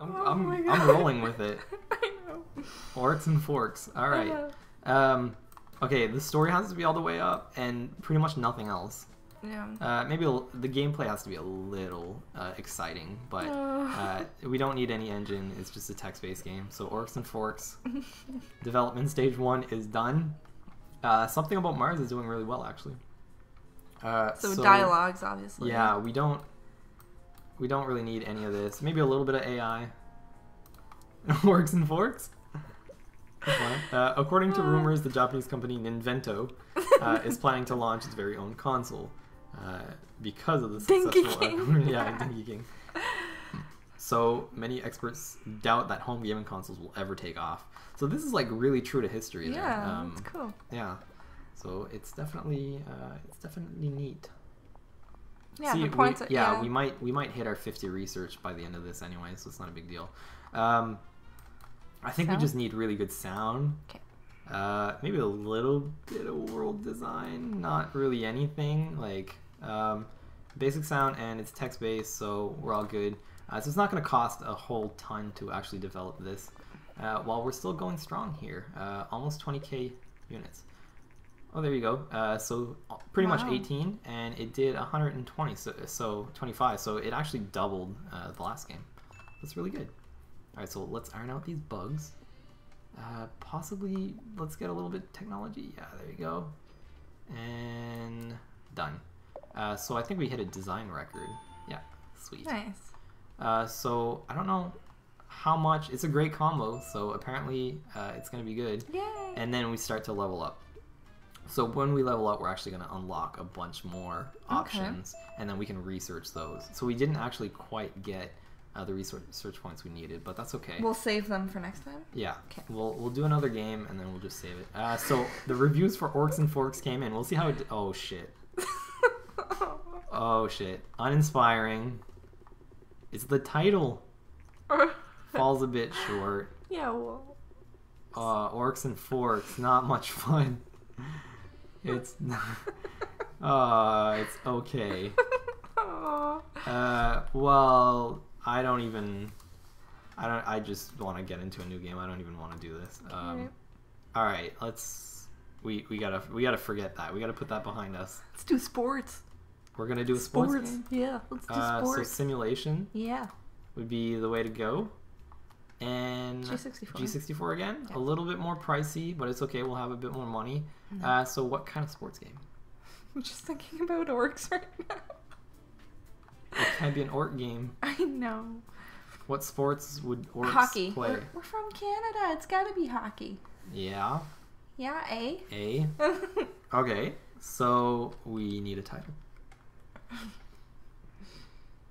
I'm, Oh I'm, I'm rolling with it. I know. Orcs and forks. All right. Uh, Um, okay, the story has to be all the way up, and pretty much nothing else. yeah. Uh, maybe the gameplay has to be a little uh, exciting, but uh, we don't need any engine. It's just a text-based game. So Orcs and Forks development stage one is done. Uh, something about Mars is doing really well, actually. Uh, so, dialogues, obviously. Yeah, we don't we don't really need any of this. Maybe a little bit of AI. Works and forks. Uh, according to rumors, the Japanese company Ninvento uh, is planning to launch its very own console uh, because of the Dinky successful King. yeah, Dinky King. So many experts doubt that home gaming consoles will ever take off. So this is like really true to history. Yeah, Um, that's cool. yeah. So it's definitely uh, it's definitely neat. Yeah, See, the points. we, are- yeah, we might we might hit our 50 research by the end of this anyway, so it's not a big deal. Um, I think Sound? we just need really good sound. 'Kay. Uh, maybe a little bit of world design, not really anything like um, basic sound, and it's text based, so we're all good. Uh, so it's not going to cost a whole ton to actually develop this. Uh, while we're still going strong here, uh, almost 20k units. Oh, there you go. Uh, so uh, pretty much 18, and it did 120, so, so 25. So it actually doubled uh, the last game. That's really good. All right, so let's iron out these bugs. Uh, possibly, let's get a little bit of technology. Yeah, there you go. And done. Uh, so I think we hit a design record. Yeah, sweet. Nice. Uh, so I don't know how much. It's a great combo, so apparently uh, it's going to be good Yay. and then we start to level up. So when we level up, we're actually going to unlock a bunch more options, and then we can research those. So we didn't actually quite get uh, the research points we needed, but that's okay. We'll save them for next time. yeah, Okay. we'll we'll do another game, and then we'll just save it. Uh, so the reviews for Orcs and Forks came in. We'll see how it. Oh shit! Oh shit! Uninspiring. It's the title falls a bit short. yeah. Well. Uh, orcs and forks, not much fun. It's, not. uh, it's okay. Uh, well, I don't even, I don't, I just want to get into a new game. I don't even want to do this. Um, all right, let's, we, we gotta, we gotta forget that. We gotta put that behind us. Let's do sports. We're gonna do a sports, game. Yeah. Let's do Uh, so simulation yeah. would be the way to go. And G64. G64 again, Yeah. a little bit more pricey, but it's okay. We'll have a bit more money. Mhm. Uh, so, what kind of sports game? I'm just thinking about orcs right now. It can be an orc game. I know. What sports would orcs hockey. play? We're, we're from Canada. It's got to be hockey. Yeah, Yeah, A. a. Okay, so we need a title.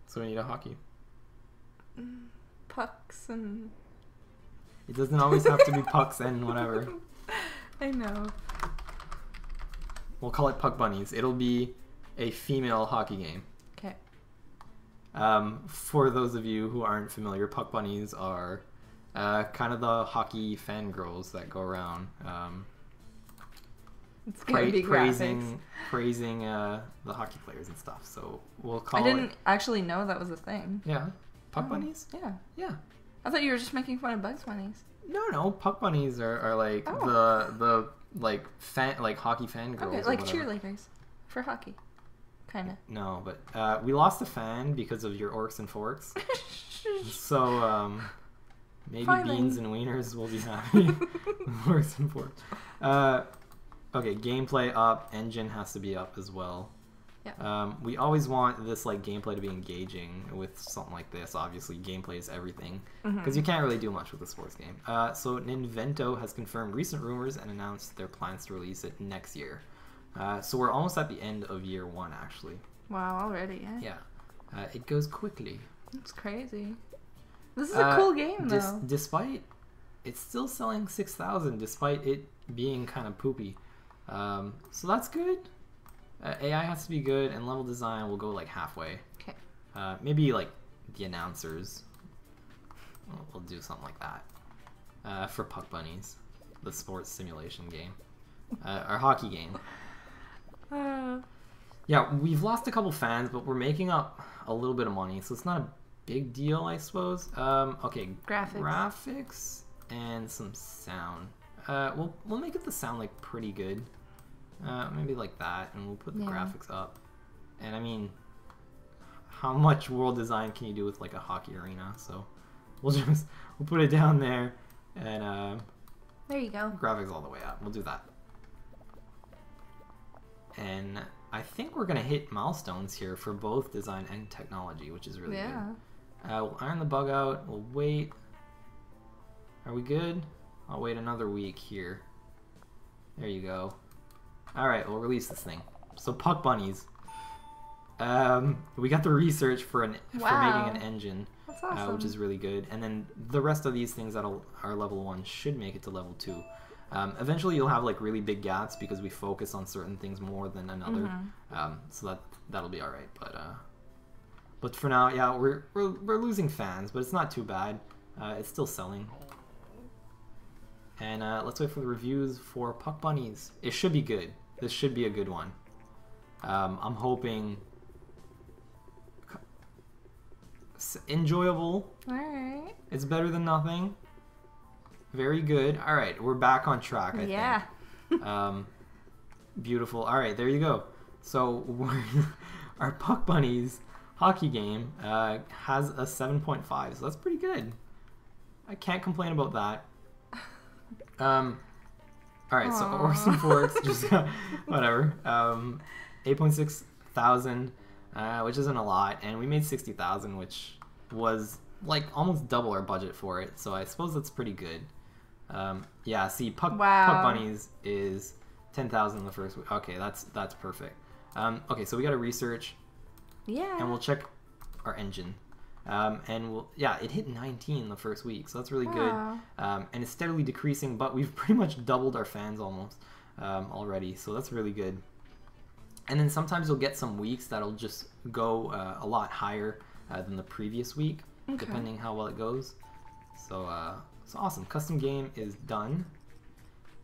So we need a hockey. Pucks and. It doesn't always have to be pucks and whatever. I know. We'll call it Puck Bunnies. It'll be a female hockey game. Okay. Um, for those of you who aren't familiar, Puck Bunnies are uh, kind of the hockey fangirls that go around um, It's gonna pra- be graphics. praising praising uh, the hockey players and stuff. So we'll call I didn't it actually know that was a thing. yeah, Puck Oh, Bunnies. Yeah. Yeah, I thought you were just making fun of Bugs Bunnies. no, no, Puck Bunnies are, are like Oh. the the like fan like hockey fangirls. Okay, like cheerleaders for hockey. Kind of. No, but uh, we lost a fan because of your orcs and forks. So um, maybe Fine beans and wieners will be happy. orcs and forks. Uh, okay, gameplay up. Engine has to be up as well. Yeah. Um, we always want this like gameplay to be engaging with something like this. Obviously, gameplay is everything because you can't really do much with a sports game. Uh, so Ninvento has confirmed recent rumors and announced their plans to release it next year. Uh, so we're almost at the end of year one, actually. Wow, already, eh? Yeah, uh, it goes quickly. That's crazy. This is a Uh, cool game, Dis- though. despite it's still selling six thousand, despite it being kind of poopy. Um, so that's good. Uh, AI has to be good, and level design will go like halfway. Okay. Uh, maybe like the announcers. We'll, we'll do something like that uh, for Puck Bunnies, the sports simulation game, uh, our hockey game. Uh, Yeah, we've lost a couple fans, but we're making up a little bit of money, so it's not a big deal, I suppose. Um, okay, Graphics. graphics and some sound. Uh, we'll we'll make it the sound like pretty good. Uh, maybe like that, and we'll put the Yeah. graphics up. And I mean, how much world design can you do with like a hockey arena? So we'll just we'll put it down there, and uh, There you go. graphics all the way up. We'll do that. And I think we're gonna hit milestones here for both design and technology, which is really yeah. good. Uh, we'll iron the bug out. We'll wait. Are we good? I'll wait another week here. There you go. All right, we'll release this thing. So puck bunnies. Um, we got the research for an for making an engine That's uh, which is really good. And then the rest of these things that are level one should make it to level two. Um, eventually, you'll have like really big gaps because we focus on certain things more than another. Mhm. Um, so that that'll be all right. But uh, but for now, yeah, we're we're, we're losing fans, but it's not too bad. Uh, it's still selling. And uh, let's wait for the reviews for Puck Bunnies. It should be good. This should be a good one. Um, I'm hoping s- enjoyable. All right. It's better than nothing. Very good. All right, we're back on track. I yeah. think. Um, beautiful. All right, there you go. So our Puck Bunnies hockey game uh, has a 7.5, so that's pretty good. I can't complain about that. Um, all right, so Aw. Orcs and Forks, just whatever. Um, 8.6 thousand, uh, which isn't a lot, and we made 60,000, which was like almost double our budget for it. So I suppose that's pretty good. Um, yeah, see, Puck, Puck Bunnies is 10,000 the first week. Okay, that's that's perfect. Um, okay, so we got to research yeah. and we'll check our engine. Um, and we'll, yeah, it hit 19 the first week, so that's really good. Um, and it's steadily decreasing, but we've pretty much doubled our fans almost um, already, so that's really good. And then sometimes you'll get some weeks that'll just go uh, a lot higher uh, than the previous week, Okay. depending how well it goes. So, uh, so awesome. Custom game is done,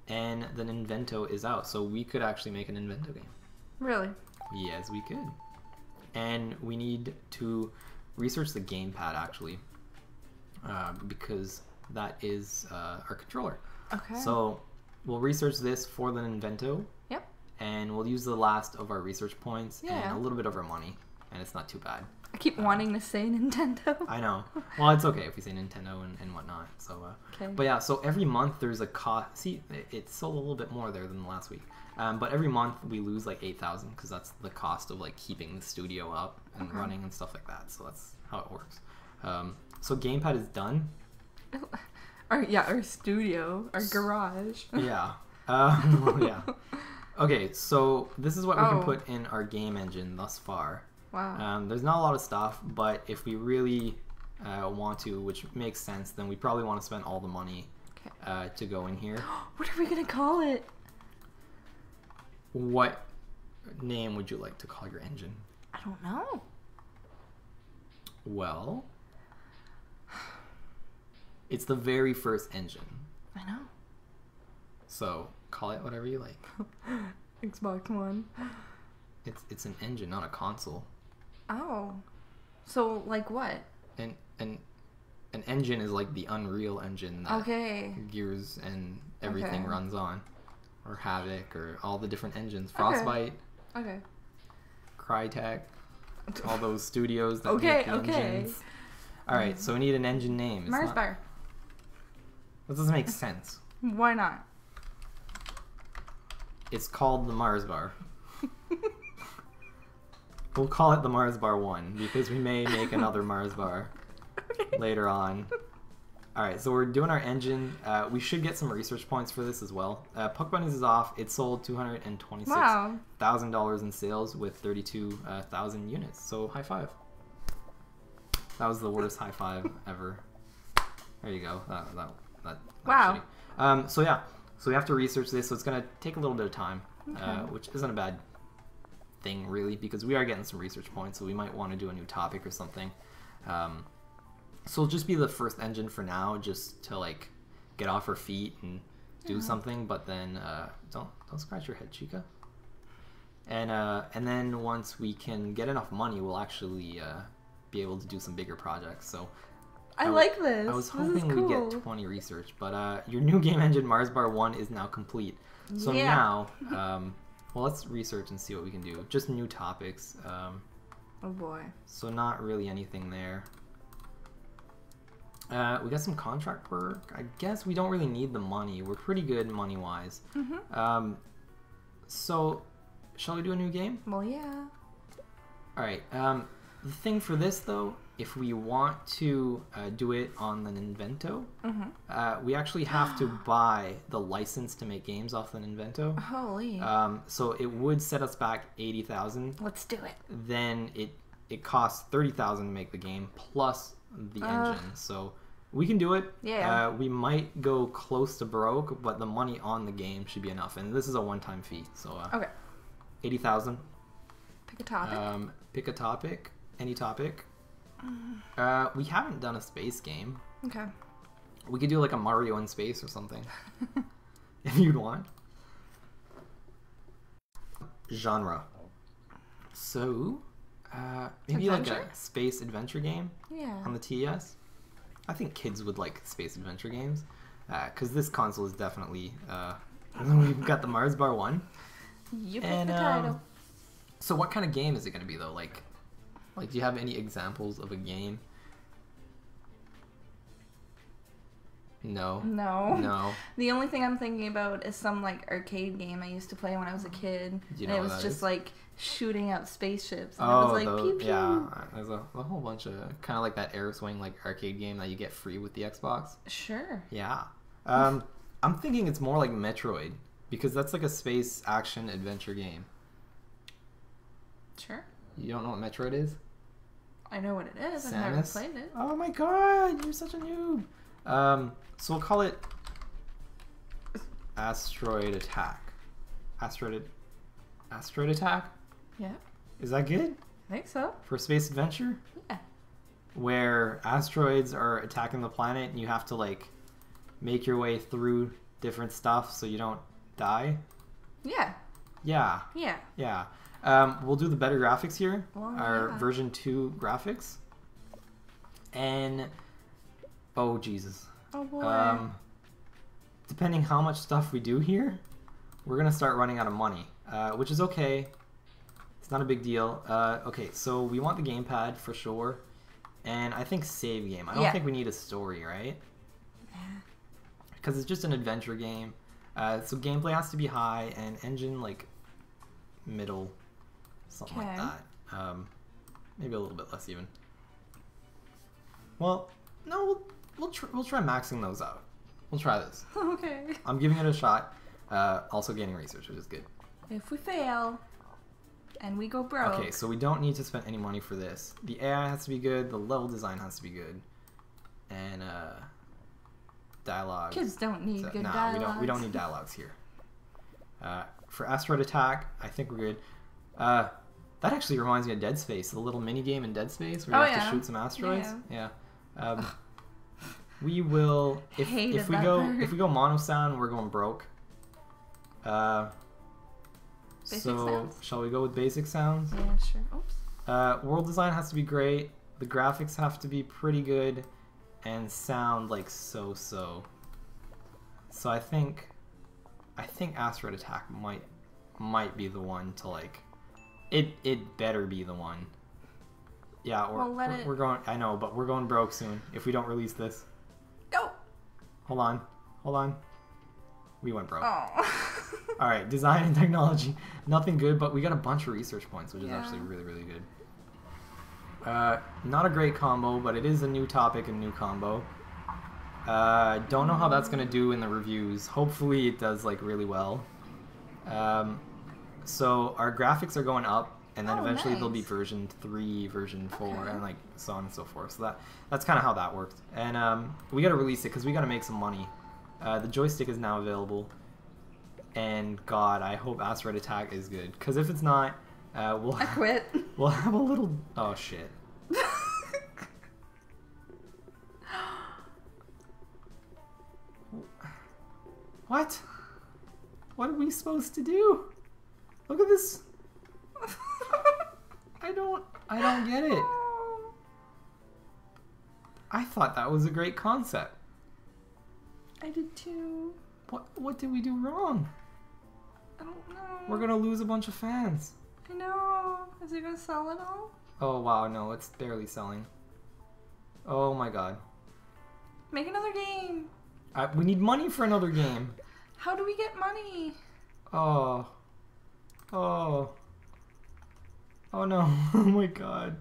and the Invento is out, so we could actually make an Invento game. Really? Yes, we could. And we need to research the gamepad actually, uh, because that is uh, our controller. Okay. So we'll research this for the Invento. Yep. And we'll use the last of our research points Yeah. and a little bit of our money, and it's not too bad. I keep wanting to say Nintendo. I know. Well, it's okay if we say Nintendo and, and whatnot. So, uh, Okay. but yeah, so every month there's a cost. See, it- it's sold a little bit more there than last week. Um, but every month we lose like eight thousand because that's the cost of like keeping the studio up and Okay. running and stuff like that. So that's how it works. Um, so gamepad is done. Our yeah, our studio, our garage. Yeah. Um, yeah. Okay, so this is what we can Oh. put in our game engine thus far. Wow. Um, there's not a lot of stuff, but if we really uh, want to, which makes sense, then we probably want to spend all the money Okay. uh, to go in here. what are we gonna call it? What name would you like to call your engine? I don't know. Well, it's the very first engine, I know. so call it whatever you like. Xbox One. It's it's an engine, not a console. Oh. So like what? And and an engine is like the Unreal Engine that Okay. Gears and everything Okay. runs on, or Havok, or all the different engines. Okay. Frostbite, Okay. Crytek, all those studios that Okay, make the okay. engines. All right, so we need an engine name. It's Mars not- bar. That doesn't make sense. Why not? It's called the Mars Bar. We'll call it the Mars Bar 1 because we may make another Mars Bar Okay. later on. Alright, so we're doing our engine. Uh, we should get some research points for this as well. Uh, Puck Bunnies is off. It sold $226,000 in sales with 32,000 units. So high five. That was the worst high five ever. There you go. That, that, that, that Wow. Um, so yeah, so we have to research this. So it's gonna take a little bit of time, uh, which isn't a bad thing really, because we are getting some research points. So we might want to do a new topic or something. Um, so it'll just be the first engine for now, just to like get off our feet and do Yeah. something. But then uh, don't don't scratch your head, Chika. And uh, and then once we can get enough money, we'll actually uh, be able to do some bigger projects. So I, like this. I was hoping we'd get 20 research, but uh, your new game engine Mars Bar 1 is now complete. So Yeah. now, um, well, let's research and see what we can do. Just new topics. Um, Oh boy. so not really anything there. Uh, we got some contract work. I guess we don't really need the money. We're pretty good money wise. Mm-hmm. Um, so, shall we do a new game? Well, yeah. All right. Um, the thing for this though, if we want to uh, do it on the Ninvento, Mm-hmm. uh, we actually have to buy the license to make games off the Ninvento. Holy. Um, so it would set us back eighty thousand. Let's do it. Then it it costs thirty thousand to make the game plus the Ugh. engine. So we can do it. Yeah. Uh, we might go close to broke, but the money on the game should be enough. And this is a one-time fee. So uh, Okay. eighty thousand. Pick a topic. Um, pick a topic, any topic. Mm. Uh, we haven't done a space game. okay. We could do like a Mario in space or something, if you'd want. Genre. So, uh, maybe like a space adventure game Yeah. on the TES. I think kids would like space adventure games, because this console is definitely. Uh, we've got the Mars Bar one. You pick And, the um, title. So what kind of game is it going to be though? Like, like do you have any examples of a game? No. No. No. The only thing I'm thinking about is some like arcade game I used to play when I was a kid. You and know it was just is? like shooting out spaceships. And Oh, it was like pew pew. yeah. There's a, a whole bunch of kind of like that Air Swing like arcade game that you get free with the Xbox. Sure. Yeah. Um, I'm thinking it's more like Metroid because that's like a space action adventure game. Sure. You don't know what Metroid is? I know what it is. I've never played it. Oh my god, you're such a noob. Um, so we'll call it Asteroid Attack. Asteroid Asteroid Attack? Yeah. Is that good I think so. for space adventure? Yeah. Where asteroids are attacking the planet and you have to like make your way through different stuff so you don't die? Yeah. Yeah, Yeah. yeah. Um, we'll do the better graphics here. Well, our yeah. version 2 graphics. And oh Jesus. Oh boy. Um, depending how much stuff we do here, we're gonna start running out of money, uh, which is okay. It's not a big deal. Uh, okay, so we want the gamepad for sure, and I think save game. I don't Yeah. think we need a story, right? Because it's just an adventure game. Uh, so gameplay has to be high and engine like middle, something like that. Um, maybe a little bit less even. Well, no, we'll we'll, tr- we'll try maxing those out. We'll try this. okay. I'm giving it a shot. Uh, also gaining research, which is good. If we fail and we go broke. Okay, so we don't need to spend any money for this. The AI has to be good. The level design has to be good, and uh, dialogue. Kids don't need So- good nah, dialogue. we don't. We don't need dialogues here. Uh, for asteroid attack, I think we're good. Uh, that actually reminds me of Dead Space, the little mini game in Dead Space where you Oh, have yeah. to shoot some asteroids. Yeah. Um, we will if if we go part. if we go mono sound, we're going broke. Uh, Basic so sounds? shall we go with basic sounds? Yeah, sure. Oops. Uh, world design has to be great. The graphics have to be pretty good, and sound like so so. So I think, I think Asteroid Attack might might be the one to like. It it better be the one. Yeah, or Well, we're, it- we're going. I know, but we're going broke soon if we don't release this. Go. Hold on, hold on. We went broke. Oh. All right, design and technology, nothing good, but we got a bunch of research points, which is actually really, really good. Uh, not a great combo, but it is a new topic and new combo. Uh, don't know how that's gonna do in the reviews. Hopefully, it does like really well. Um, so our graphics are going up, and then Oh, eventually there'll be version three, version four, Okay. and like so on and so forth. So that that's kind of how that works. And um, we got to release it because we got to make some money. Uh, the joystick is now available, and God, I hope Asteroid Attack is good. Because if it's not, uh, we'll I quit. we'll have a little. Oh shit! What? What are we supposed to do? Look at this. I don't. I don't get it. I thought that was a great concept. I did too. What what did we do wrong? I don't know. We're gonna lose a bunch of fans. I know. Is it gonna sell at all? Oh wow, no, it's barely selling. Oh my god. Make another game. I, we need money for another game. How do we get money? Oh. Oh. Oh no. oh my god.